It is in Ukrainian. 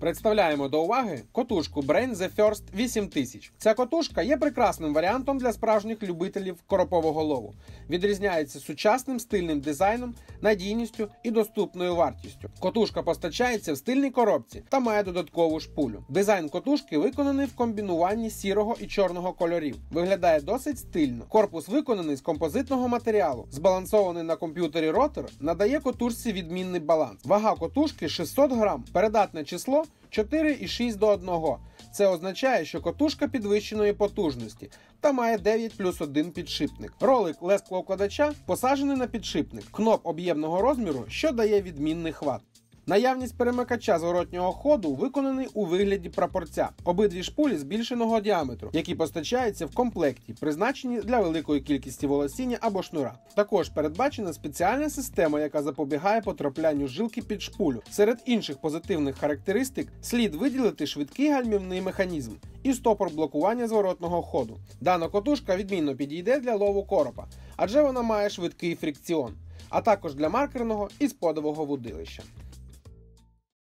Представляємо до уваги котушку Brain The First 8000. Ця котушка є прекрасним варіантом для справжніх любителів коропового лову. Відрізняється сучасним стильним дизайном, надійністю і доступною вартістю. Котушка постачається в стильній коробці та має додаткову шпулю. Дизайн котушки виконаний в комбінуванні сірого і чорного кольорів. Виглядає досить стильно. Корпус виконаний з композитного матеріалу. Збалансований на комп'ютері ротор надає котушці відмінний баланс. Вага котушки 600 грам. Передатне число 4,6 до 1. Це означає, що котушка підвищеної потужності та має 9 плюс 1 підшипник. Ролик лесклоукладача посаджений на підшипник, кноп об'ємного розміру, що дає відмінний хват. Наявність перемикача зворотнього ходу виконаний у вигляді прапорця. Обидві шпулі збільшеного діаметру, які постачаються в комплекті, призначені для великої кількості волосіння або шнура. Також передбачена спеціальна система, яка запобігає потраплянню жилки під шпулю. Серед інших позитивних характеристик слід виділити швидкий гальмівний механізм і стопор блокування зворотного ходу. Дана котушка відмінно підійде для лову коропа, адже вона має швидкий фрикціон, а також для маркерного і сподового вудилища.